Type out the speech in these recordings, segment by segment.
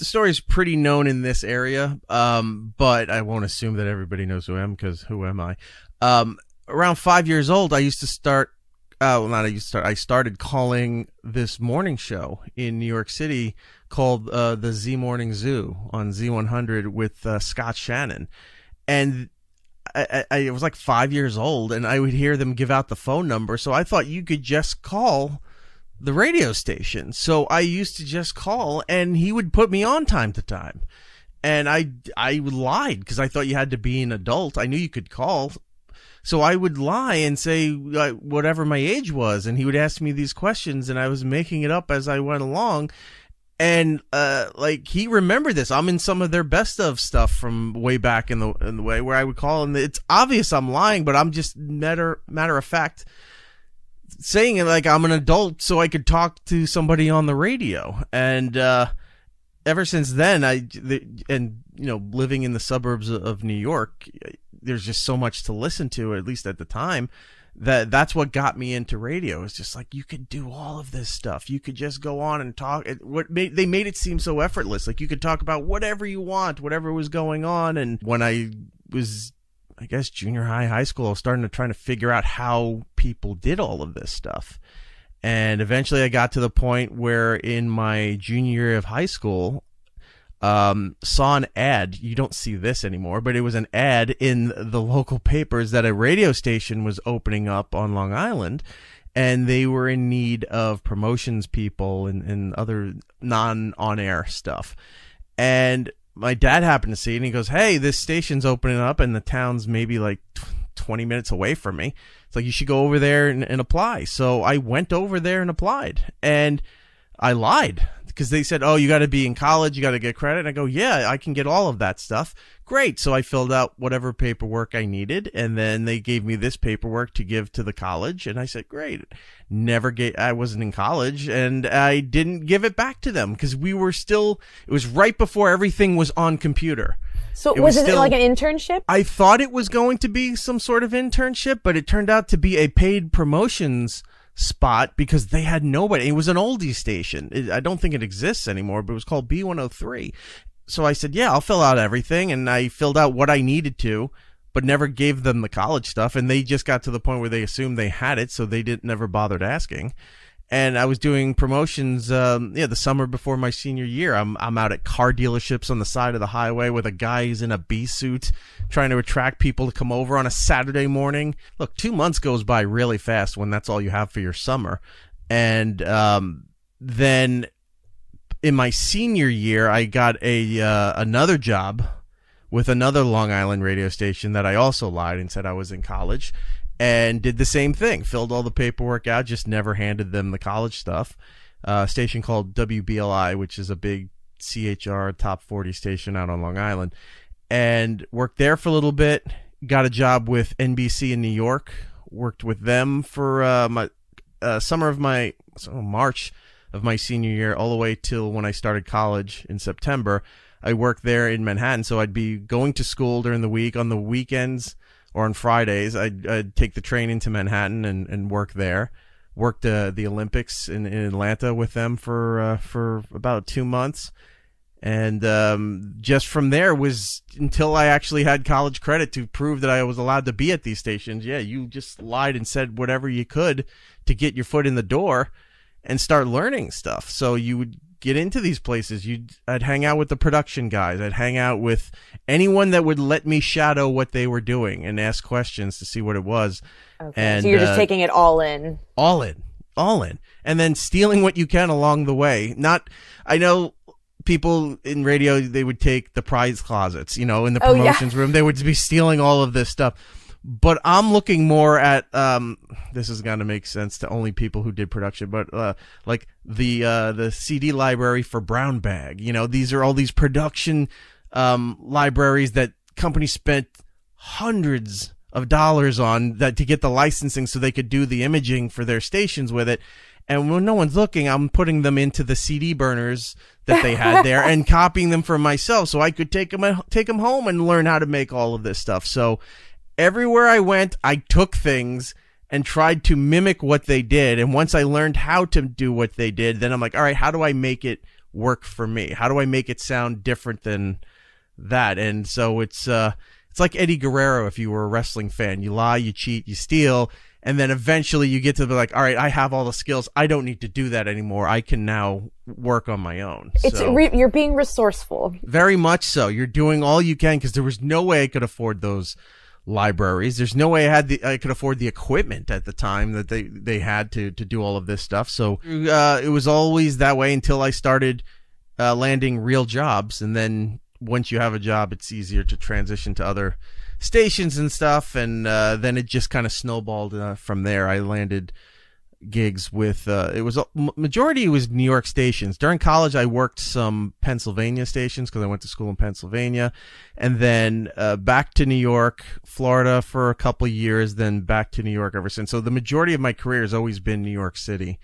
the story's pretty known in this area, um, but I won't assume that everybody knows who I am because who am I? Um, around five years old, I used to start. Uh, well, not I used to start. I started calling this morning show in New York City called uh, the Z Morning Zoo on Z100 with uh, Scott Shannon, and I, I, I was like five years old, and I would hear them give out the phone number. So I thought you could just call the radio station. So I used to just call, and he would put me on time to time. And I I lied because I thought you had to be an adult. I knew you could call, so I would lie and say uh, whatever my age was, and he would ask me these questions, and I was making it up as I went along. And uh, like he remembered this. I'm in some of their best of stuff from way back in the in the way where I would call, and it's obvious I'm lying, but I'm just matter matter of fact saying it like I'm an adult, so I could talk to somebody on the radio. And uh, ever since then, I the, and you know living in the suburbs of New York, there's just so much to listen to. At least at the time, that that's what got me into radio. It's just like you could do all of this stuff. You could just go on and talk. It, what made they made it seem so effortless. Like you could talk about whatever you want, whatever was going on. And when I was I guess junior high, high school, I was starting to try to figure out how people did all of this stuff. And eventually I got to the point where in my junior year of high school, um, saw an ad. You don't see this anymore, but it was an ad in the local papers that a radio station was opening up on Long Island and they were in need of promotions people and, and other non on air stuff. And my dad happened to see it and he goes, Hey, this station's opening up and the town's maybe like 20 minutes away from me. It's like, you should go over there and, and apply. So I went over there and applied and I lied because they said, Oh, you got to be in college, you got to get credit. And I go, Yeah, I can get all of that stuff. Great. So I filled out whatever paperwork I needed, and then they gave me this paperwork to give to the college. And I said, Great. Never get, I wasn't in college, and I didn't give it back to them because we were still, it was right before everything was on computer. So it was, was, it still, like an internship? I thought it was going to be some sort of internship, but it turned out to be a paid promotions spot because they had nobody. It was an oldie station. It, I don't think it exists anymore, but it was called B103 so I said, yeah, I'll fill out everything. And I filled out what I needed to, but never gave them the college stuff. And they just got to the point where they assumed they had it. So they didn't never bothered asking. And I was doing promotions, um, yeah, the summer before my senior year. I'm, I'm out at car dealerships on the side of the highway with a guy who's in a bee suit trying to attract people to come over on a Saturday morning. Look, two months goes by really fast when that's all you have for your summer. And, um, then in my senior year, I got a uh, another job with another Long Island radio station that I also lied and said I was in college and did the same thing. Filled all the paperwork out, just never handed them the college stuff. Uh, station called WBLI, which is a big CHR top 40 station out on Long Island, and worked there for a little bit. Got a job with NBC in New York. Worked with them for uh, my uh, summer of my so March of my senior year all the way till when I started college in September. I worked there in Manhattan, so I'd be going to school during the week. On the weekends or on Fridays, I'd, I'd take the train into Manhattan and, and work there. Worked uh, the Olympics in, in Atlanta with them for uh, for about two months, and um, just from there was until I actually had college credit to prove that I was allowed to be at these stations. Yeah, you just lied and said whatever you could to get your foot in the door and start learning stuff. So you would get into these places. You I'd hang out with the production guys. I'd hang out with anyone that would let me shadow what they were doing and ask questions to see what it was. Okay. And so you're just uh, taking it all in. All in. All in. And then stealing what you can along the way. Not I know people in radio they would take the prize closets, you know, in the promotions oh, yeah. room. They would be stealing all of this stuff but I'm looking more at um, this is going to make sense to only people who did production, but uh, like the uh, the CD library for Brown Bag. You know, these are all these production um, libraries that companies spent hundreds of dollars on that to get the licensing so they could do the imaging for their stations with it. And when no one's looking, I'm putting them into the CD burners that they had there and copying them for myself so I could take them take them home and learn how to make all of this stuff. So everywhere I went, I took things and tried to mimic what they did. And once I learned how to do what they did, then I'm like, all right, how do I make it work for me? How do I make it sound different than that? And so it's uh it's like Eddie Guerrero if you were a wrestling fan. You lie, you cheat, you steal, and then eventually you get to be like, all right, I have all the skills. I don't need to do that anymore. I can now work on my own. It's so, re- you're being resourceful. Very much so. You're doing all you can because there was no way I could afford those libraries. There's no way I had the I could afford the equipment at the time that they they had to to do all of this stuff. So uh, it was always that way until I started uh, landing real jobs, and then once you have a job, it's easier to transition to other stations and stuff, and uh, then it just kind of snowballed uh, from there. I landed gigs with uh, it was majority was New York stations. During college, I worked some Pennsylvania stations because I went to school in Pennsylvania, and then uh, back to New York, Florida for a couple years, then back to New York ever since. So the majority of my career has always been New York City,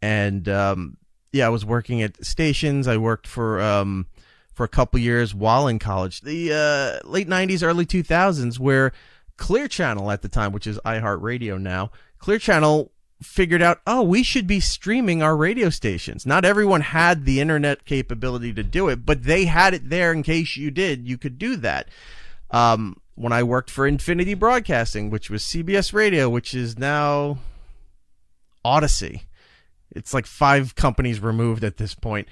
and um, yeah, I was working at stations. I worked for um, for a couple years while in college. The uh, late '90s, early 2000s, where Clear Channel at the time, which is iHeartRadio now, Clear Channel figured out, oh, we should be streaming our radio stations. Not everyone had the internet capability to do it, but they had it there in case you did. You could do that. Um, when I worked for Infinity Broadcasting, which was CBS Radio, which is now Audacy, It's like five companies removed at this point.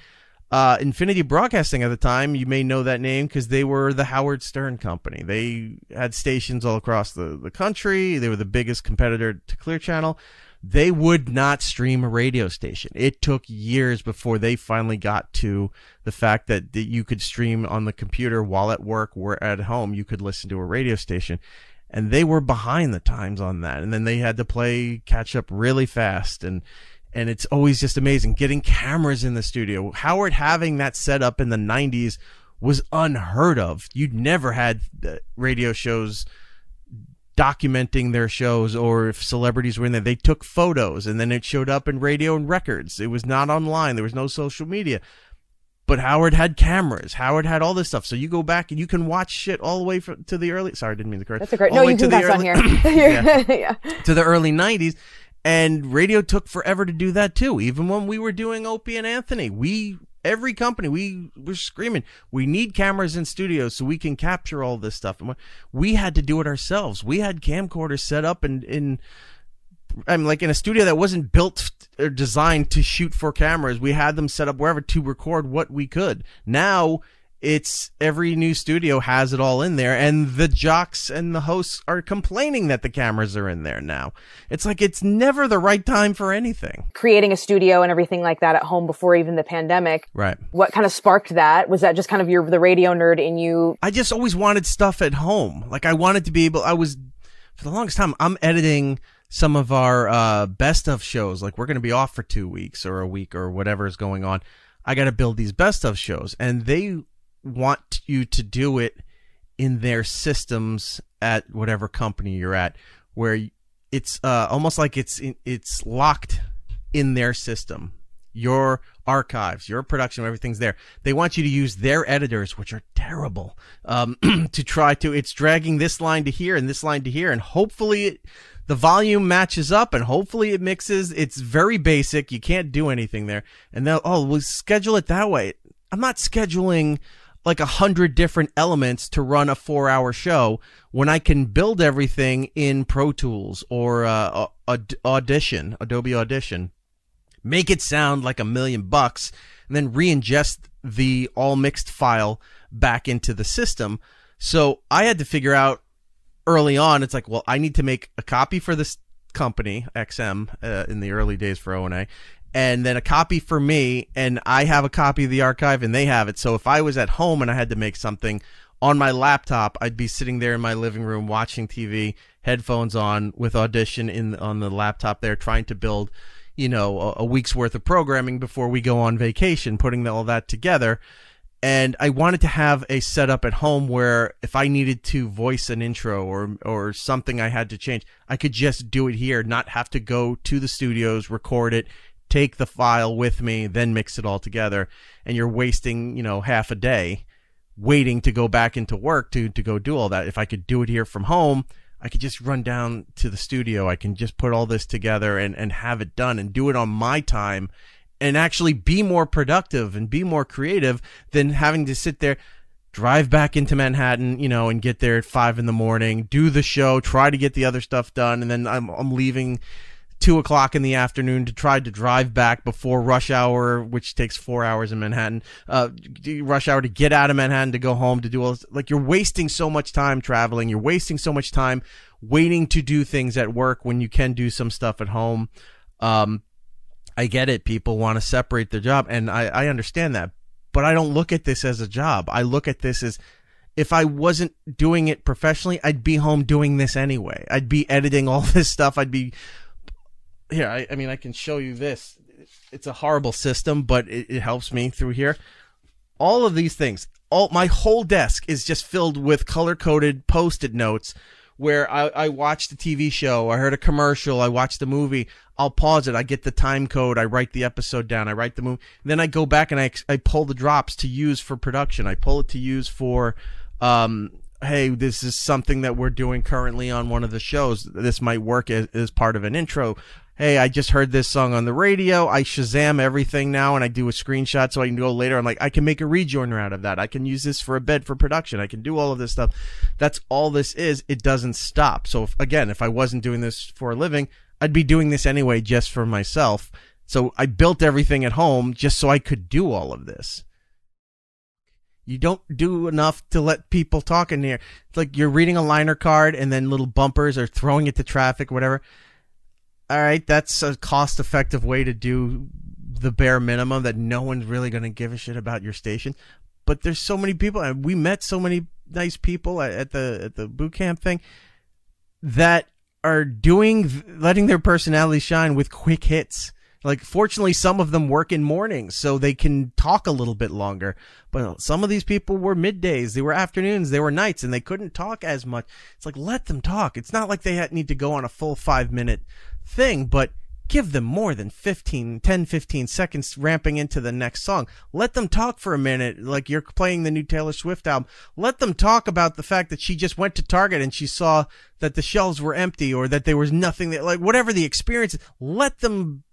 Uh, Infinity Broadcasting at the time, you may know that name because they were the Howard Stern company. They had stations all across the, the country. They were the biggest competitor to Clear Channel they would not stream a radio station. It took years before they finally got to the fact that, that you could stream on the computer while at work or at home. You could listen to a radio station. And they were behind the times on that. And then they had to play catch up really fast. And and it's always just amazing getting cameras in the studio. Howard having that set up in the 90s was unheard of. You'd never had radio shows documenting their shows or if celebrities were in there. They took photos and then it showed up in radio and records. It was not online. There was no social media. But howard had cameras. Howard had all this stuff. So you go back and you can watch shit all the way from, to the early sorry i didn't mean the correct that's a great no you can pass on here. Yeah, yeah. to the early 90s and radio took forever to do that too. Even when we were doing opie and anthony we every company we were screaming we need cameras in studios so we can capture all this stuff and we had to do it ourselves we had camcorders set up in in I'm like in a studio that wasn't built or designed to shoot for cameras. We had them set up wherever to record what we could. Now it's every new studio has it all in there and the jocks and the hosts are complaining that the cameras are in there now. It's like it's never the right time for anything. Creating a studio and everything like that at home before even the pandemic right. what kind of sparked that? Was that just kind of your the radio nerd in you? I just always wanted stuff at home. Like i wanted to be able i was for the longest time i'm editing some of our uh, best of shows. Like we're going to be off for two weeks or a week or whatever is going on. I got to build these best of shows and they want you to do it in their systems at whatever company you're at, where it's uh, almost like it's it's locked in their system. Your archives, your production, everything's there. They want you to use their editors, which are terrible, um, to try to. It's dragging this line to here and this line to here, and hopefully it, the volume matches up, and hopefully it mixes. It's very basic. You can't do anything there, and they'll oh we'll schedule it that way. I'm not scheduling like a hundred different elements to run a four hour show when I can build everything in Pro Tools or uh, Audition, Adobe Audition, make it sound like a million bucks, and then re-ingest the all mixed file back into the system. So I had to figure out early on. It's like, well, I need to make a copy for this company XM uh, in the early days for O&A, and then a copy for me, and I have a copy of the archive, and they have it. So if I was at home and I had to make something on my laptop, I'd be sitting there in my living room watching TV, headphones on, with Audition in on the laptop there, trying to build, you know, a, a week's worth of programming before we go on vacation, putting all that together. And I wanted to have a setup at home where if I needed to voice an intro or or something I had to change, I could just do it here, not have to go to the studios, record it, take the file with me, then mix it all together, and you're wasting, you know, half a day waiting to go back into work to to go do all that. If I could do it here from home, I could just run down to the studio. I can just put all this together and and have it done and do it on my time and actually be more productive and be more creative than having to sit there drive back into Manhattan, you know, and get there at five in the morning, do the show, try to get the other stuff done, and then I'm I'm leaving two o'clock in the afternoon to try to drive back before rush hour, which takes four hours in Manhattan. Uh, rush hour to get out of Manhattan to go home to do all this. Like you're wasting so much time traveling. You're wasting so much time waiting to do things at work when you can do some stuff at home. Um, I get it. People want to separate their job, and I, I understand that but I don't look at this as a job. I look at this as if I wasn't doing it professionally, I'd be home doing this anyway. I'd be editing all this stuff. I'd be here. I, I mean, I can show you this. It's a horrible system, but it, it helps me through here. All of these things, all my whole desk is just filled with color coded post-it notes where I, I watched a TV show, I heard a commercial, I watched a movie. I'll pause it. I get the time code. I write the episode down. I write the movie. Then I go back and I, I pull the drops to use for production. I pull it to use for, um, hey, this is something that we're doing currently on one of the shows. This might work as, as part of an intro. Hey, I just heard this song on the radio. I Shazam everything now and I do a screenshot so I can go later. I'm like, I can make a rejoiner out of that. I can use this for a bed for production. I can do all of this stuff. That's all this is. It doesn't stop. So if, again, if I wasn't doing this for a living, I'd be doing this anyway just for myself. So I built everything at home just so I could do all of this. You don't do enough to let people talk in here. It's like you're reading a liner card and then little bumpers or throwing it to traffic, whatever. All right, that's a cost effective way to do the bare minimum that no one's really going to give a shit about your station. But there's so many people, and we met so many nice people at, the at the boot camp thing that are doing letting their personality shine with quick hits. Like fortunately some of them work in mornings so they can talk a little bit longer. But some of these people were middays, they were afternoons, they were nights and they couldn't talk as much. It's like let them talk. It's not like they need to go on a full 5 minute thing, but give them more than 15 10 15 seconds ramping into the next song. Let them talk for a minute like you're playing the new taylor swift album. Let them talk about the fact that she just went to target and she saw that the shelves were empty or that there was nothing that like whatever the experience let them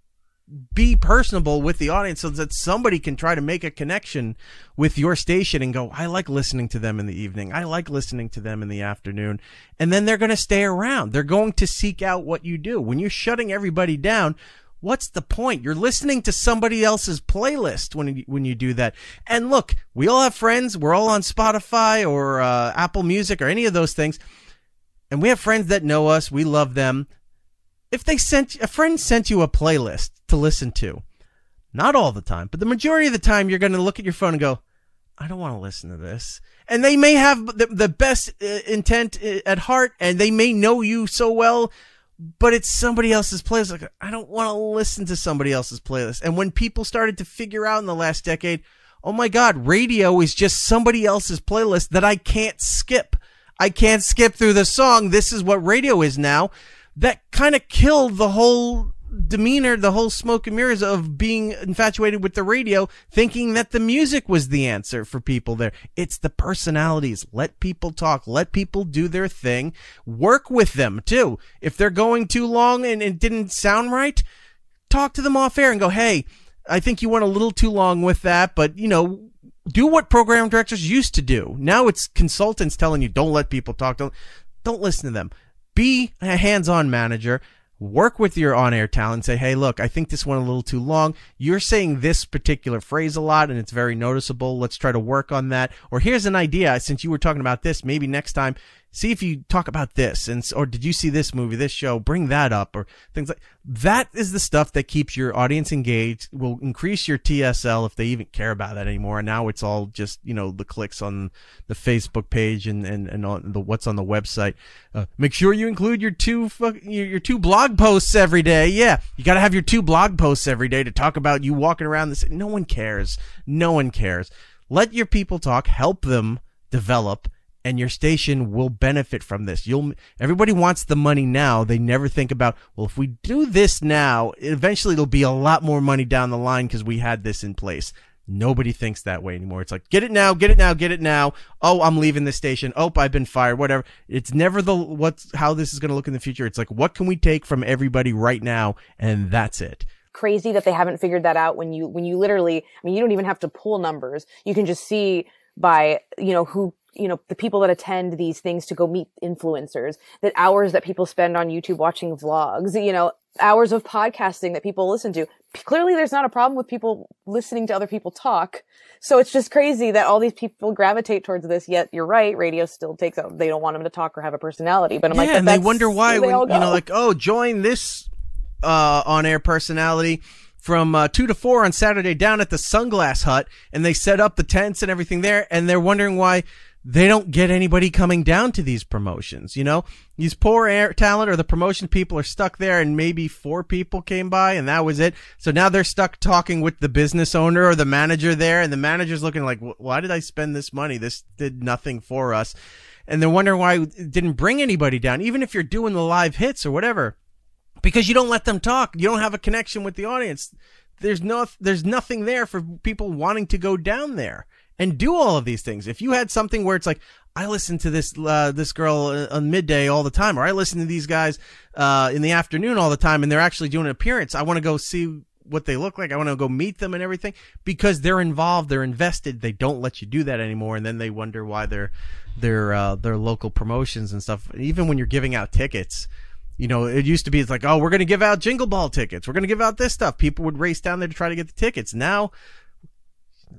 be personable with the audience so that somebody can try to make a connection with your station and go, I like listening to them in the evening. I like listening to them in the afternoon. And then they're going to stay around. They're going to seek out what you do. When you're shutting everybody down, what's the point? You're listening to somebody else's playlist when you, when you do that. And look, we all have friends. We're all on Spotify or uh, Apple Music or any of those things. And we have friends that know us. We love them if they sent a friend sent you a playlist to listen to, not all the time, but the majority of the time, you're going to look at your phone and go, I don't want to listen to this. And they may have the, the best uh, intent uh, at heart and they may know you so well, but it's somebody else's playlist. Like, I don't want to listen to somebody else's playlist. And when people started to figure out in the last decade, oh my God, radio is just somebody else's playlist that I can't skip. I can't skip through the song. This is what radio is now that kind of killed the whole demeanor, the whole smoke and mirrors of being infatuated with the radio, thinking that the music was the answer for people there. It's the personalities. Let people talk. Let people do their thing. Work with them too. If they're going too long and it didn't sound right, talk to them off air and go, Hey, I think you went a little too long with that, but you know, do what program directors used to do. Now it's consultants telling you don't let people talk. Don't, don't listen to them be a hands-on manager work with your on-air talent say hey look i think this went a little too long. You're saying this particular phrase a lot and it's very noticeable. Let's try to work on that. Or here's an idea since you were talking about this maybe next time see if you talk about this and or did you see this movie this show bring that up or things like that is the stuff that keeps your audience engaged will increase your tsl if they even care about that anymore and now it's all just you know the clicks on the facebook page and and, and on the what's on the website. Uh, make sure you include your two your, your two blog posts every day. Yeah you got to have your two blog posts every day to talk about you walking around this no one cares. No one cares. Let your people talk. Help them develop and your station will benefit from this. You'll everybody wants the money now. They never think about, well, if we do this now, eventually it'll be a lot more money down the line because we had this in place. Nobody thinks that way anymore. It's like, get it now, get it now, get it now. Oh, I'm leaving the station. Oh, I've been fired, whatever. It's never the what's how this is going to look in the future. It's like, what can we take from everybody right now? And that's it. crazy that they haven't figured that out when you when you literally I mean you don't even have to pull numbers. You can just see by, you know, who you know the people that attend these things to go meet influencers that hours that people spend on youtube watching vlogs you know hours of podcasting that people listen to. Clearly there's not a problem with people listening to other people talk. So it's just crazy that all these people gravitate towards this yet you're right radio still takes out they don't want them to talk or have a personality but i'm yeah, like and they wonder why they when, you know like oh join this uh on air personality from uh, 2 to 4 on Saturday down at the Sunglass Hut, and they set up the tents and everything there, and they're wondering why they don't get anybody coming down to these promotions. You know, these poor air talent or the promotion people are stuck there and maybe four people came by and that was it. So now they're stuck talking with the business owner or the manager there and the manager's looking like, why did I spend this money? This did nothing for us. And they're wondering why it didn't bring anybody down, even if you're doing the live hits or whatever, because you don't let them talk. You don't have a connection with the audience. There's no, there's nothing there for people wanting to go down there and do all of these things. If you had something where it's like, I listen to this uh, this girl uh, on midday all the time, or I listen to these guys uh, in the afternoon all the time, and they're actually doing an appearance. I want to go see what they look like. I want to go meet them and everything because they're involved, they're invested. They don't let you do that anymore, and then they wonder why their their uh, their local promotions and stuff. Even when you're giving out tickets, you know, it used to be it's like, oh, we're going to give out Jingle Ball tickets. We're going to give out this stuff. People would race down there to try to get the tickets. Now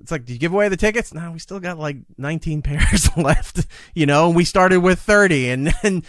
it's like, do you give away the tickets? No, we still got like 19 pairs left, you know, we started with 30 and then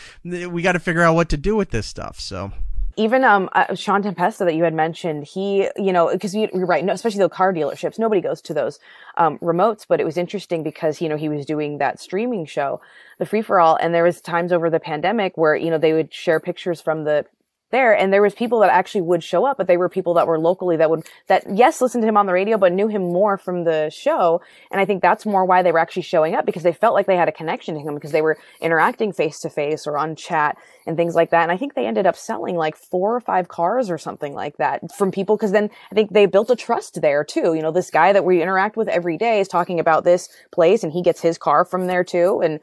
we got to figure out what to do with this stuff. So even um uh, Sean Tempesta that you had mentioned, he you know because you, are right, no, especially the car dealerships, nobody goes to those um, remotes. But it was interesting because you know he was doing that streaming show, the free for all, and there was times over the pandemic where you know they would share pictures from the there and there was people that actually would show up but they were people that were locally that would that yes listened to him on the radio but knew him more from the show. And i think that's more why they were actually showing up because they felt like they had a connection to him because they were interacting face to face or on chat and things like that. And i think they ended up selling like four or five cars or something like that from people because then i think they built a trust there too. You know this guy that we interact with every day is talking about this place and he gets his car from there too. And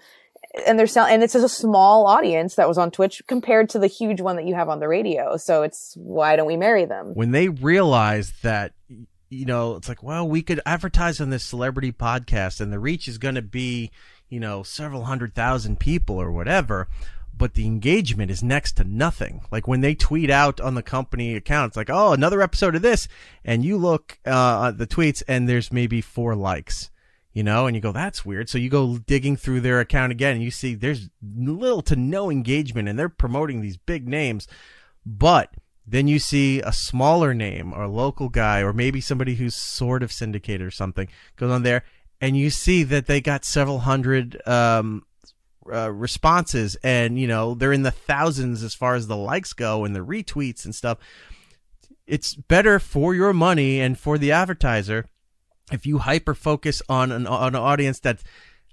and they're selling, and it's a small audience that was on Twitch compared to the huge one that you have on the radio. So it's why don't we marry them? When they realized that, you know, it's like, well, we could advertise on this celebrity podcast, and the reach is going to be, you know, several hundred thousand people or whatever. But the engagement is next to nothing. Like when they tweet out on the company account, it's like, oh, another episode of this, and you look uh, at the tweets, and there's maybe four likes you know, and you go, that's weird. So you go digging through their account again and you see there's little to no engagement and they're promoting these big names. But then you see a smaller name or local guy or maybe somebody who's sort of syndicated or something goes on there and you see that they got several hundred um, uh, responses and, you know, they're in the thousands as far as the likes go and the retweets and stuff. It's better for your money and for the advertiser if you hyper focus on an, an audience that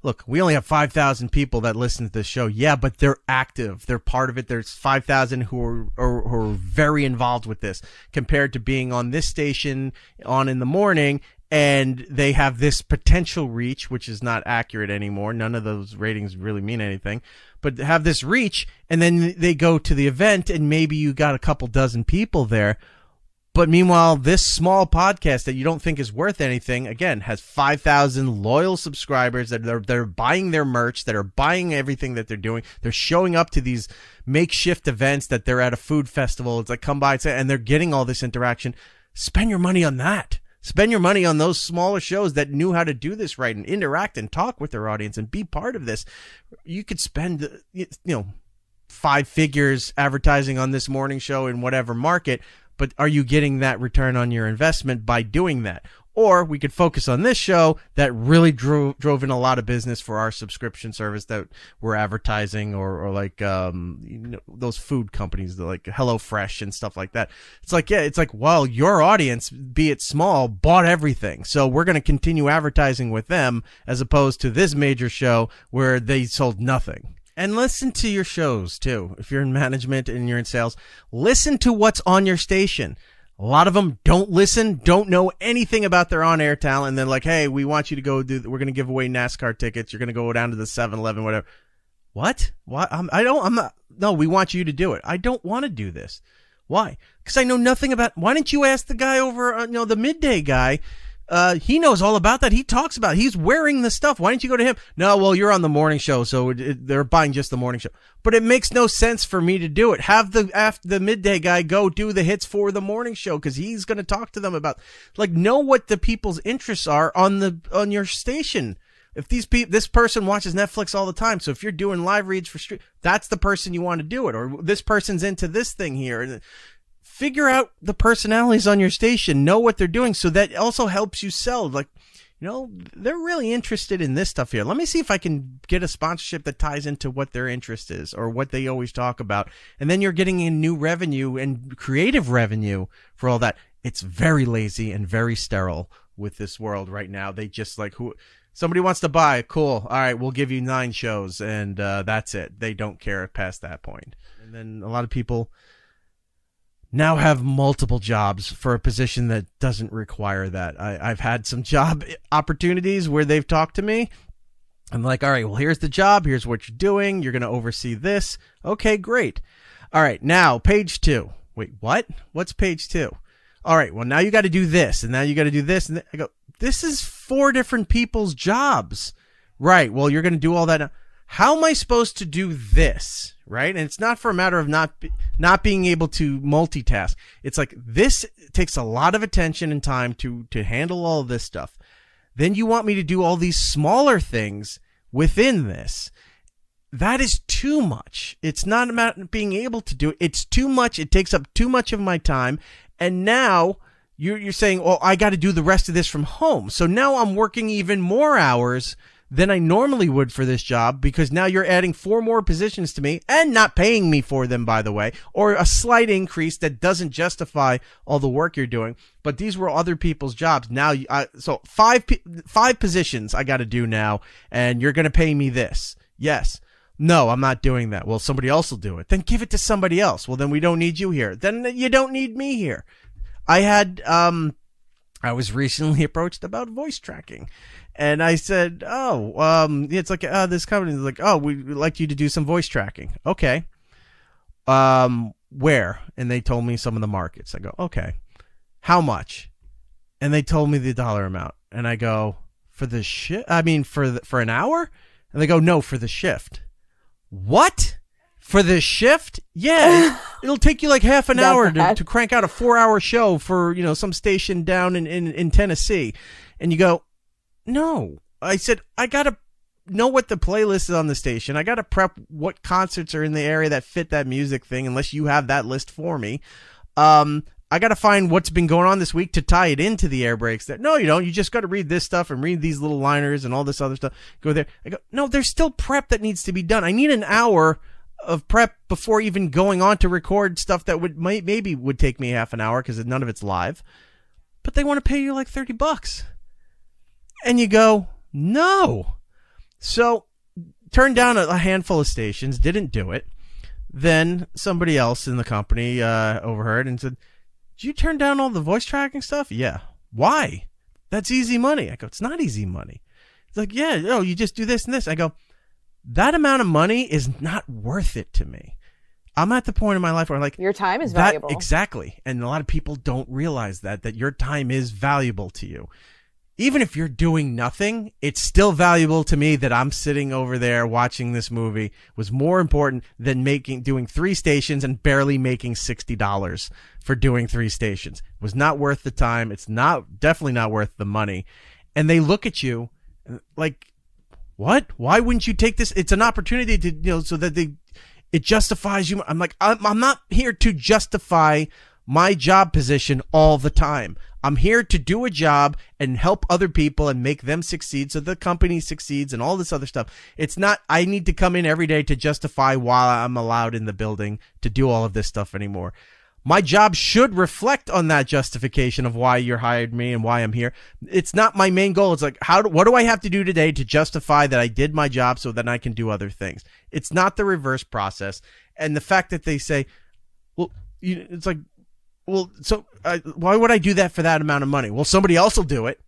look, we only have 5,000 people that listen to this show. Yeah, but they're active. They're part of it. There's 5,000 who are, are, who are very involved with this compared to being on this station on in the morning and they have this potential reach, which is not accurate anymore. None of those ratings really mean anything, but have this reach and then they go to the event and maybe you got a couple dozen people there but meanwhile, this small podcast that you don't think is worth anything, again, has 5,000 loyal subscribers that are, they're buying their merch, that are buying everything that they're doing. They're showing up to these makeshift events that they're at a food festival. It's like, come by and and they're getting all this interaction. Spend your money on that. Spend your money on those smaller shows that knew how to do this right and interact and talk with their audience and be part of this. You could spend, uh, you know, five figures advertising on this morning show in whatever market but are you getting that return on your investment by doing that? Or we could focus on this show that really drove drove in a lot of business for our subscription service that we're advertising, or, or like um, you know, those food companies like HelloFresh and stuff like that. It's like yeah, it's like well, your audience, be it small, bought everything, so we're going to continue advertising with them as opposed to this major show where they sold nothing and listen to your shows too. If you're in management and you're in sales, listen to what's on your station. A lot of them don't listen, don't know anything about their on-air talent. And they're like, Hey, we want you to go do, we're going to give away NASCAR tickets. You're going to go down to the 7-Eleven, whatever. What? What? I'm, I don't, I'm not, no, we want you to do it. I don't want to do this. Why? because I know nothing about. Why didn't you ask the guy over, uh, you know, the midday guy? Uh, he knows all about that. He talks about. It. He's wearing the stuff. Why didn't you go to him? No, well, you're on the morning show, so it, it, they're buying just the morning show. But it makes no sense for me to do it. Have the after the midday guy go do the hits for the morning show because he's going to talk to them about. Like, know what the people's interests are on the on your station if these people, this person watches Netflix all the time, so if you're doing live reads for street, that's the person you want to do it. Or this person's into this thing here, figure out the personalities on your station, know what they're doing, so that also helps you sell. Like, you know, they're really interested in this stuff here. Let me see if I can get a sponsorship that ties into what their interest is or what they always talk about. And then you're getting in new revenue and creative revenue for all that. It's very lazy and very sterile with this world right now. They just like who somebody wants to buy, cool. All right, we'll give you nine shows, and uh, that's it. They don't care past that point. And then a lot of people now have multiple jobs for a position that doesn't require that. I, I've had some job opportunities where they've talked to me. I'm like, all right, well, here's the job. Here's what you're doing. You're going to oversee this. Okay, great. All right, now page two. Wait, what? What's page two? All right, well, now you got to do this, and now you got to do this. And I go, this is four different people's jobs. Right. Well, you're going to do all that. How am I supposed to do this? Right. And it's not for a matter of not, not being able to multitask. It's like this takes a lot of attention and time to, to handle all this stuff. Then you want me to do all these smaller things within this. That is too much. It's not about being able to do it. It's too much. It takes up too much of my time. And now you're, you're saying, well, I got to do the rest of this from home. So now I'm working even more hours than I normally would for this job because now you're adding four more positions to me and not paying me for them, by the way, or a slight increase that doesn't justify all the work you're doing. But these were other people's jobs. Now, I, so five, five positions I got to do now and you're going to pay me this. Yes. No, I'm not doing that. Well, somebody else will do it. Then give it to somebody else. Well, then we don't need you here. Then you don't need me here. I had um I was recently approached about voice tracking. And I said, "Oh, um, it's like uh, this company is like, oh, we'd like you to do some voice tracking." Okay. Um, where? And they told me some of the markets. I go, "Okay." How much? And they told me the dollar amount. And I go, "For the shift? I mean, for the, for an hour?" And they go, "No, for the shift." What? For the shift? Yeah, it'll take you like half an hour to, to crank out a four hour show for, you know, some station down in, in, in Tennessee. And you go, no. I said, I got to know what the playlist is on the station. I got to prep what concerts are in the area that fit that music thing, unless you have that list for me. Um, I got to find what's been going on this week to tie it into the air breaks. That no, you don't. You just got to read this stuff and read these little liners and all this other stuff. Go there. I go. No, there's still prep that needs to be done. I need an hour of prep before even going on to record stuff that would might, maybe would take me half an hour because none of it's live. But they want to pay you like 30 bucks. And you go, no. So turned down a, handful of stations, didn't do it. Then somebody else in the company uh, overheard and said, Did you turn down all the voice tracking stuff? Yeah. Why? That's easy money. I go, It's not easy money. It's like, Yeah, no, you just do this and this. I go, that amount of money is not worth it to me. I'm at the point in my life where I'm like your time is valuable. Exactly. And a lot of people don't realize that that your time is valuable to you. Even if you're doing nothing, it's still valuable to me that I'm sitting over there watching this movie was more important than making doing three stations and barely making $60 for doing three stations. It was not worth the time. It's not definitely not worth the money. And they look at you like what? Why wouldn't you take this? It's an opportunity to, you know, so that they, it justifies you. I'm like, I'm, I'm not here to justify my job position all the time. I'm here to do a job and help other people and make them succeed so the company succeeds and all this other stuff. It's not, I need to come in every day to justify why I'm allowed in the building to do all of this stuff anymore my job should reflect on that justification of why you hired me and why I'm here. It's not my main goal. It's like how do, what do I have to do today to justify that I did my job so that I can do other things. It's not the reverse process. And the fact that they say, well, you, it's like, well, so uh, why would I do that for that amount of money? Well, somebody else will do it.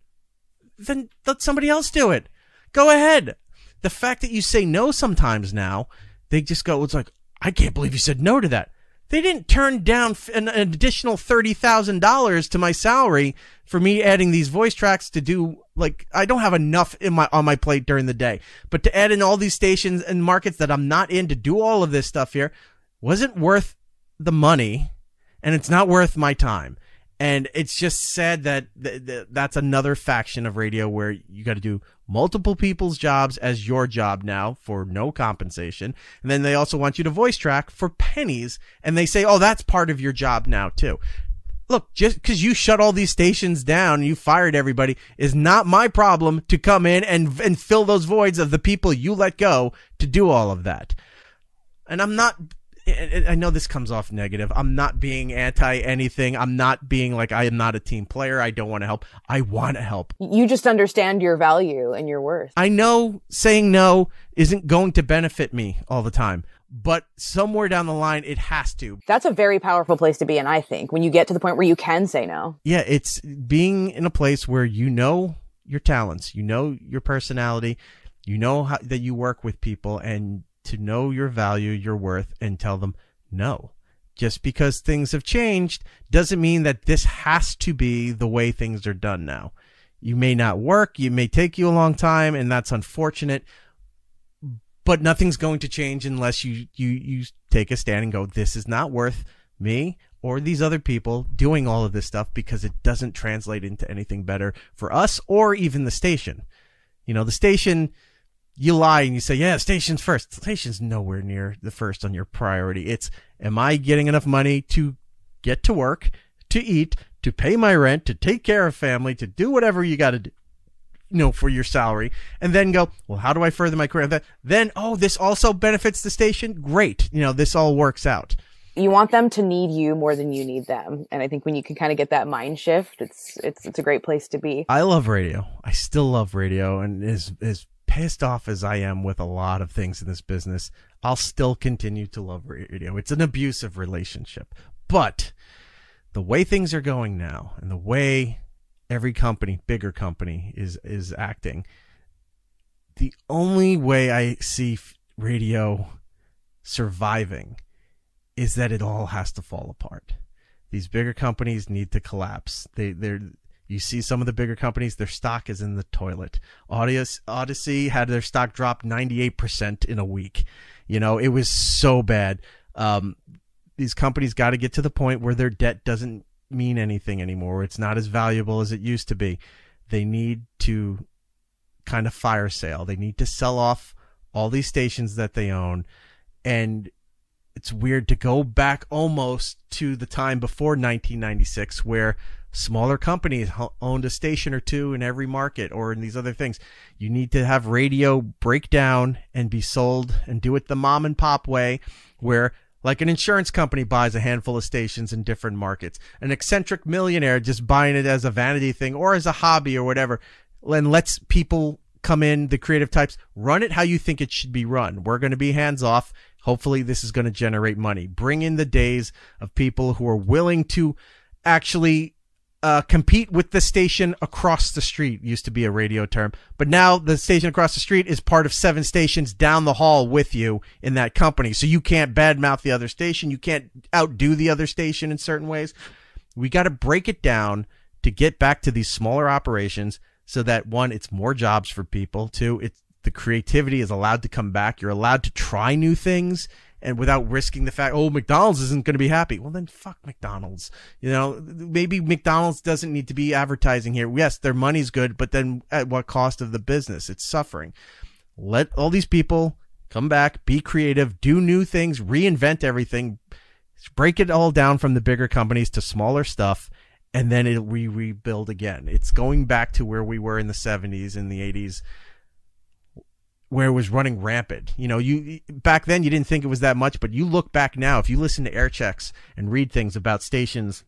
Then let somebody else do it. Go ahead. The fact that you say no sometimes now, they just go, it's like, I can't believe you said no to that They didn't turn down an, additional $30,000 to my salary for me adding these voice tracks to do like I don't have enough in my on my plate during the day. But to add in all these stations and markets that I'm not in to do all of this stuff here wasn't worth the money and it's not worth my time. And it's just sad that th- th- that's another faction of radio where you got to do multiple people's jobs as your job now for no compensation. And then they also want you to voice track for pennies. And they say, oh, that's part of your job now too. Look, just because you shut all these stations down you fired everybody is not my problem to come in and, and fill those voids of the people you let go to do all of that. And I'm not I know this comes off negative. I'm not being anti anything. I'm not being like I am not a team player. I don't want to help. I want to help. You just understand your value and your worth. I know saying no isn't going to benefit me all the time, but somewhere down the line it has to. That's a very powerful place to be in, I think, when you get to the point where you can say no. Yeah, it's being in a place where you know your talents, you know your personality, you know how, that you work with people and to know your value, your worth, and tell them no. Just because things have changed doesn't mean that this has to be the way things are done now. You may not work, you may take you a long time, and that's unfortunate. But nothing's going to change unless you you you take a stand and go, this is not worth me or these other people doing all of this stuff because it doesn't translate into anything better for us or even the station. You know, the station you lie and you say, yeah, station's first. Station's nowhere near the first on your priority. It's, am I getting enough money to get to work, to eat, to pay my rent, to take care of family, to do whatever you got to do, you know, for your salary, and then go, well, how do I further my career? Then, oh, this also benefits the station. Great. You know, this all works out. You want them to need you more than you need them. And I think when you can kind of get that mind shift, it's, it's, it's a great place to be. I love radio. I still love radio and is, is pissed off as I am with a lot of things in this business, I'll still continue to love radio. It's an abusive relationship. But the way things are going now and the way every company, bigger company is is acting, the only way I see radio surviving is that it all has to fall apart. These bigger companies need to collapse. They they're you see some of the bigger companies, their stock is in the toilet. Audacy had their stock drop 98% in a week. You know, it was so bad. Um, these companies got to get to the point where their debt doesn't mean anything anymore. It's not as valuable as it used to be. They need to kind of fire sale. They need to sell off all these stations that they own. And it's weird to go back almost to the time before 1996 where smaller companies owned a station or two in every market or in these other things. You need to have radio break down and be sold and do it the mom and pop way where like an insurance company buys a handful of stations in different markets. An eccentric millionaire just buying it as a vanity thing or as a hobby or whatever and lets people come in, the creative types, run it how you think it should be run. We're going to be hands off. Hopefully this is going to generate money. Bring in the days of people who are willing to actually uh, compete with the station across the street used to be a radio term, but now the station across the street is part of seven stations down the hall with you in that company. So you can't badmouth the other station. You can't outdo the other station in certain ways. We got to break it down to get back to these smaller operations so that one, it's more jobs for people. Two, it's the creativity is allowed to come back. You're allowed to try new things and without risking the fact, oh, McDonald's isn't going to be happy. Well, then fuck McDonald's. You know, maybe McDonald's doesn't need to be advertising here. Yes, their money's good, but then at what cost of the business? It's suffering. Let all these people come back, be creative, do new things, reinvent everything, break it all down from the bigger companies to smaller stuff, and then it we rebuild again. It's going back to where we were in the 70s and the 80s where it was running rampant. You know, you back then you didn't think it was that much, but you look back now, if you listen to air checks and read things about stations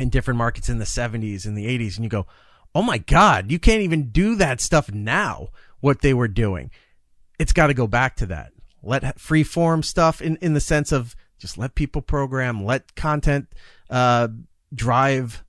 in different markets in the 70s and the 80s, and you go, oh my God, you can't even do that stuff now, what they were doing. It's got to go back to that. Let free form stuff in, in the sense of just let people program, let content uh, drive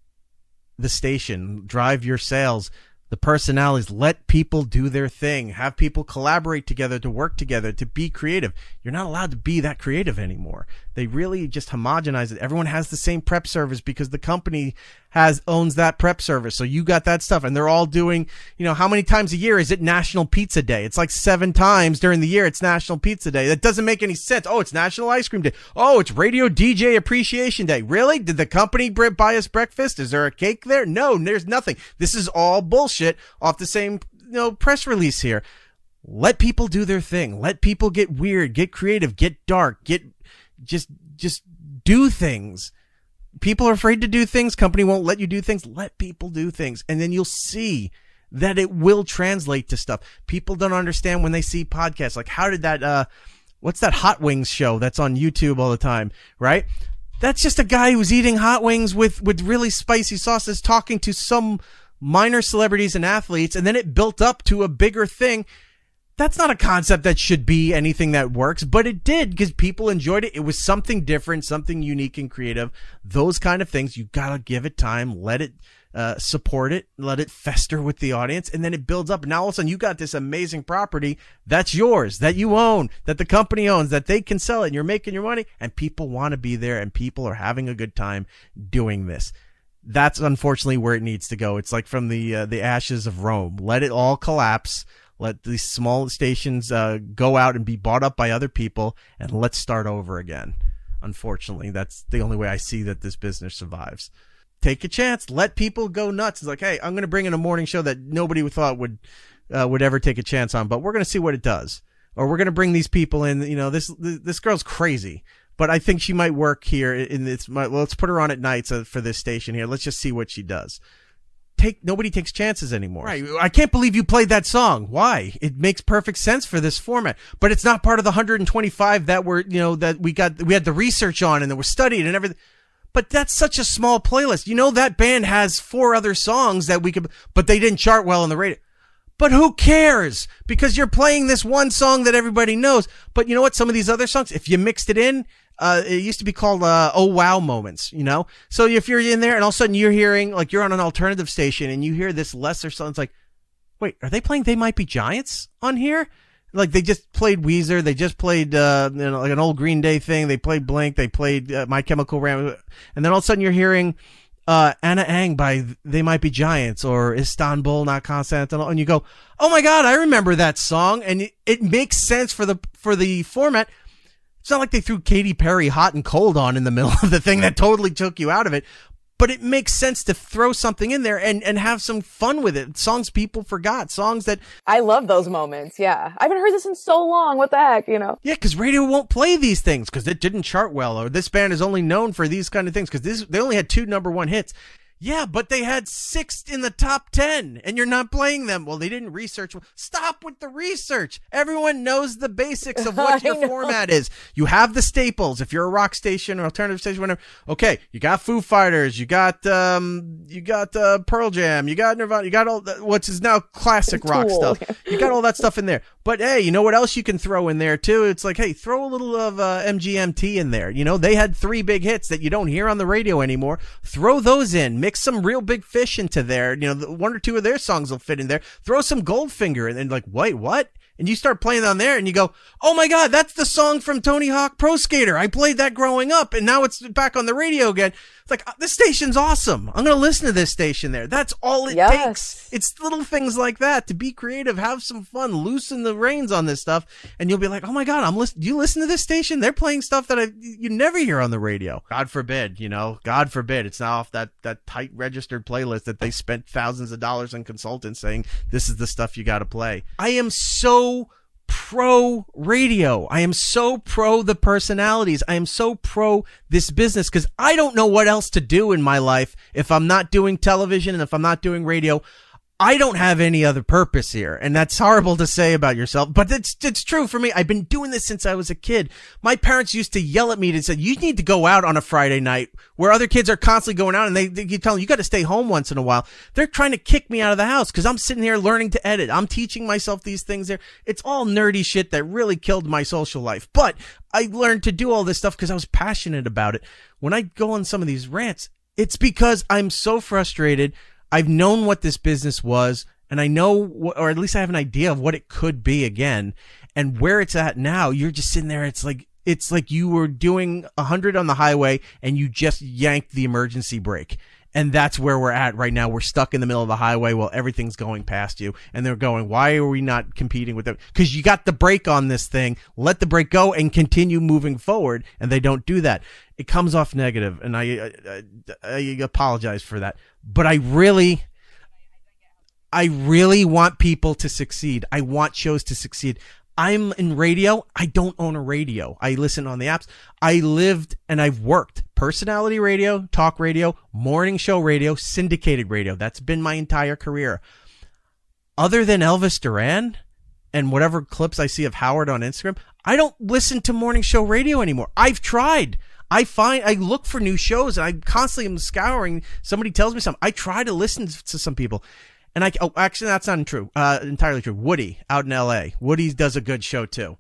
the station, drive your sales the personalities. Let people do their thing. Have people collaborate together to work together to be creative. You're not allowed to be that creative anymore. They really just homogenize it. Everyone has the same prep service because the company has owns that prep service. So you got that stuff and they're all doing, you know, how many times a year is it National Pizza Day? It's like seven times during the year it's National Pizza Day. That doesn't make any sense. Oh, it's National Ice Cream Day. Oh, it's Radio DJ Appreciation Day. Really? Did the company buy us breakfast? Is there a cake there? No, there's nothing. This is all bullshit off the same, you know, press release here. Let people do their thing. Let people get weird, get creative, get dark, get just just do things. People are afraid to do things. Company won't let you do things. Let people do things. And then you'll see that it will translate to stuff. People don't understand when they see podcasts. Like, how did that, uh, what's that hot wings show that's on YouTube all the time, right? That's just a guy who's eating hot wings with, with really spicy sauces talking to some minor celebrities and athletes. And then it built up to a bigger thing that's not a concept that should be anything that works, but it did because people enjoyed it. It was something different, something unique and creative. Those kind of things, you gotta give it time, let it uh, support it, let it fester with the audience, and then it builds up. Now all of a sudden, you got this amazing property that's yours, that you own, that the company owns, that they can sell it, and you're making your money, and people want to be there, and people are having a good time doing this that's unfortunately where it needs to go. It's like from the uh, the ashes of Rome. Let it all collapse. Let these small stations uh, go out and be bought up by other people, and let's start over again. Unfortunately, that's the only way I see that this business survives. Take a chance. Let people go nuts. It's like, hey, I'm going to bring in a morning show that nobody thought would uh, would ever take a chance on, but we're going to see what it does. Or we're going to bring these people in. You know, this this girl's crazy, but I think she might work here. In this, well, let's put her on at nights uh, for this station here. Let's just see what she does take nobody takes chances anymore. Right. I can't believe you played that song. Why? It makes perfect sense for this format, but it's not part of the 125 that were, you know, that we got we had the research on and that was studied and everything. But that's such a small playlist. You know that band has four other songs that we could but they didn't chart well on the radio. But who cares? Because you're playing this one song that everybody knows. But you know what? Some of these other songs, if you mixed it in, uh, it used to be called uh, oh wow moments, you know. So if you're in there and all of a sudden you're hearing like you're on an alternative station and you hear this lesser song, it's like, wait, are they playing They Might Be Giants on here? Like they just played Weezer, they just played uh, you know, like an old Green Day thing. They played Blink, they played uh, My Chemical Ram, and then all of a sudden you're hearing uh, Ana Ng by They Might Be Giants or Istanbul, not Constantinople, and you go, oh my god, I remember that song, and it, it makes sense for the for the format it's not like they threw Katy Perry hot and cold on in the middle of the thing that totally took you out of it. But it makes sense to throw something in there and, and have some fun with it. Songs people forgot, songs that I love those moments. Yeah. I haven't heard this in so long. What the heck, you know? Yeah, because radio won't play these things because it didn't chart well, or this band is only known for these kind of things because this they only had two number one hits. Yeah, but they had six in the top 10 and you're not playing them. Well, they didn't research. Stop with the research. Everyone knows the basics of what your format is. You have the staples. If you're a rock station or alternative station, whatever. Okay, you got Foo Fighters, you got, um, you got, uh, Pearl Jam, you got Nirvana, you got all the, what's is now classic rock stuff. You got all that stuff in there. But hey, you know what else you can throw in there too? It's like, hey, throw a little of, uh, MGMT in there. You know, they had three big hits that you don't hear on the radio anymore. Throw those in mix some Reel Big Fish into there. You know, one or two of their songs will fit in there. Throw some Goldfinger and then like, wait, what? And you start playing on there and you go, Oh my God, that's the song from Tony Hawk Pro Skater. I played that growing up and now it's back on the radio again. It's like, this station's awesome. I'm going to listen to this station there. That's all it yes. takes. It's little things like that to be creative, have some fun, loosen the reins on this stuff. And you'll be like, Oh my God, I'm listening. You listen to this station? They're playing stuff that I, you never hear on the radio. God forbid, you know, God forbid. It's now off that, that tight registered playlist that they spent thousands of dollars on consultants saying this is the stuff you got to play. I am so pro radio. I am so pro the personalities. I am so pro this business because I don't know what else to do in my life if I'm not doing television and if I'm not doing radio. I don't have any other purpose here. And that's horrible to say about yourself, but it's, it's true for me. I've been doing this since I was a kid. My parents used to yell at me and say, you need to go out on a Friday night where other kids are constantly going out and they, they keep telling you got to stay home once in a while. They're trying to kick me out of the house because I'm sitting here learning to edit. I'm teaching myself these things there. It's all nerdy shit that really killed my social life, but I learned to do all this stuff because I was passionate about it. When I go on some of these rants, it's because I'm so frustrated I've known what this business was and I know, or at least I have an idea of what it could be again, and where it's at now. You're just sitting there. It's like it's like you were doing a hundred on the highway and you just yanked the emergency brake. And that's where we're at right now. We're stuck in the middle of the highway while everything's going past you. And they're going, why are we not competing with them? Because you got the brake on this thing. Let the brake go and continue moving forward. And they don't do that. It comes off negative, and I, I, I apologize for that. But I really, I really want people to succeed. I want shows to succeed. I'm in radio. I don't own a radio. I listen on the apps. I lived and I've worked personality radio, talk radio, morning show radio, syndicated radio. That's been my entire career. Other than Elvis Duran and whatever clips I see of Howard on Instagram, I don't listen to morning show radio anymore. I've tried. I find I look for new shows and I constantly am scouring. Somebody tells me something. I try to listen to some people. And I, oh, actually, that's not true. Uh, entirely true. Woody out in L.A. Woody does a good show too.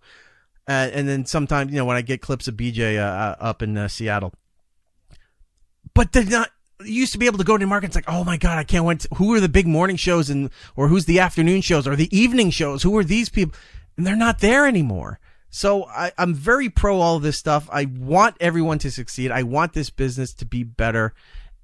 Uh, and then sometimes, you know, when I get clips of BJ uh, uh, up in uh, Seattle, but they're not. Used to be able to go to the market. It's like, oh my god, I can't wait. To, who are the big morning shows and or who's the afternoon shows or the evening shows? Who are these people? And they're not there anymore. So I, I'm very pro all this stuff. I want everyone to succeed. I want this business to be better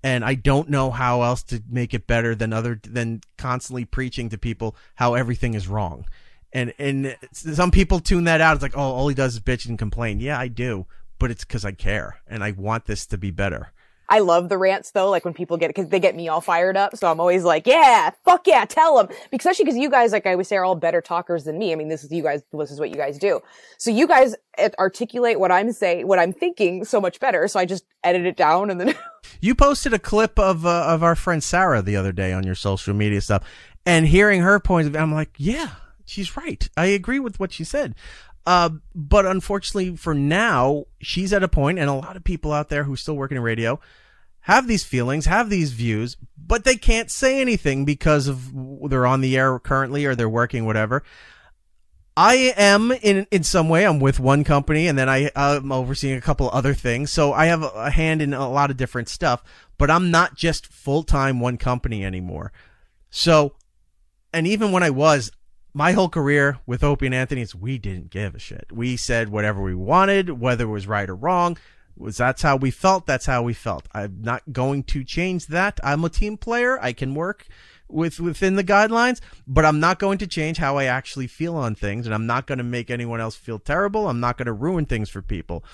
and I don't know how else to make it better than other than constantly preaching to people how everything is wrong. And and some people tune that out. It's like, oh, all he does is bitch and complain. Yeah, I do, but it's because I care and I want this to be better. I love the rants though, like when people get it, because they get me all fired up. So I'm always like, yeah, fuck yeah, tell them. Because especially because you guys, like I would say, are all better talkers than me. I mean, this is you guys. This is what you guys do. So you guys articulate what I'm saying, what I'm thinking, so much better. So I just edit it down and then. you posted a clip of uh, of our friend Sarah the other day on your social media stuff, and hearing her points of, I'm like, yeah, she's right. I agree with what she said. Uh, but unfortunately for now, she's at a point, and a lot of people out there who still work in radio have these feelings, have these views, but they can't say anything because of they're on the air currently or they're working whatever. I am in in some way. I'm with one company, and then I I'm overseeing a couple other things. So I have a hand in a lot of different stuff. But I'm not just full time one company anymore. So, and even when I was, my whole career with Opie and Anthony's, we didn't give a shit. We said whatever we wanted, whether it was right or wrong was that's how we felt. That's how we felt. I'm not going to change that. I'm a team player. I can work with within the guidelines but i'm not going to change how i actually feel on things and i'm not going to make anyone else feel terrible. I'm not going to ruin things for people.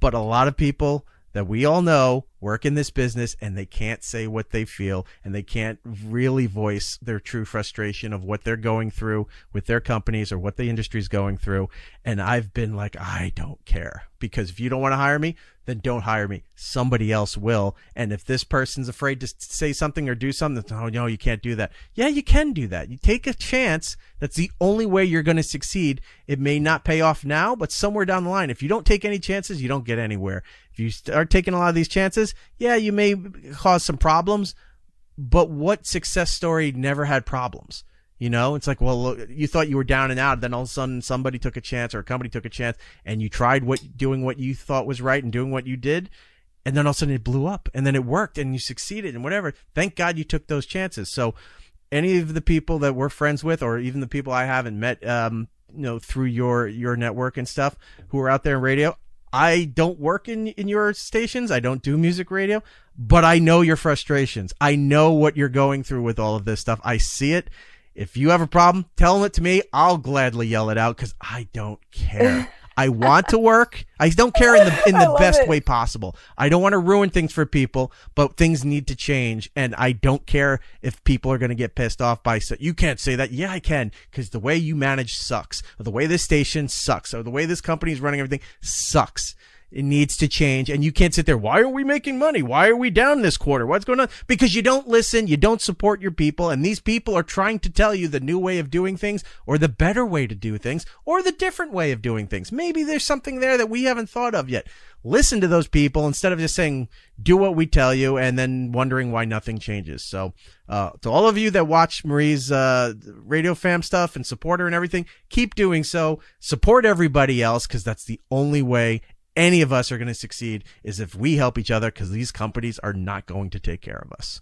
But a lot of people that we all know work in this business and they can't say what they feel and they can't really voice their true frustration of what they're going through with their companies or what the industry is going through. And I've been like, I don't care because if you don't want to hire me, then don't hire me. Somebody else will. And if this person's afraid to say something or do something, oh no, you can't do that. Yeah, you can do that. You take a chance. That's the only way you're going to succeed. It may not pay off now, but somewhere down the line, if you don't take any chances, you don't get anywhere. If you start taking a lot of these chances, yeah, you may cause some problems, but what success story never had problems? You know, it's like, well, look, you thought you were down and out, then all of a sudden somebody took a chance or a company took a chance, and you tried what doing what you thought was right and doing what you did, and then all of a sudden it blew up, and then it worked, and you succeeded, and whatever. Thank God you took those chances. So, any of the people that we're friends with, or even the people I haven't met, um, you know, through your your network and stuff, who are out there in radio, I don't work in, in your stations. I don't do music radio, but I know your frustrations. I know what you're going through with all of this stuff. I see it. If you have a problem, tell it to me. I'll gladly yell it out because I don't care. I want to work. I don't care in the in the best it. way possible. I don't want to ruin things for people, but things need to change, and I don't care if people are going to get pissed off by. So you can't say that. Yeah, I can, because the way you manage sucks. Or the way this station sucks. Or the way this company is running everything sucks. It needs to change. And you can't sit there. Why are we making money? Why are we down this quarter? What's going on? Because you don't listen. You don't support your people. And these people are trying to tell you the new way of doing things or the better way to do things or the different way of doing things. Maybe there's something there that we haven't thought of yet. Listen to those people instead of just saying, do what we tell you and then wondering why nothing changes. So, uh, to all of you that watch Marie's, uh, radio fam stuff and support her and everything, keep doing so. Support everybody else because that's the only way any of us are going to succeed is if we help each other because these companies are not going to take care of us.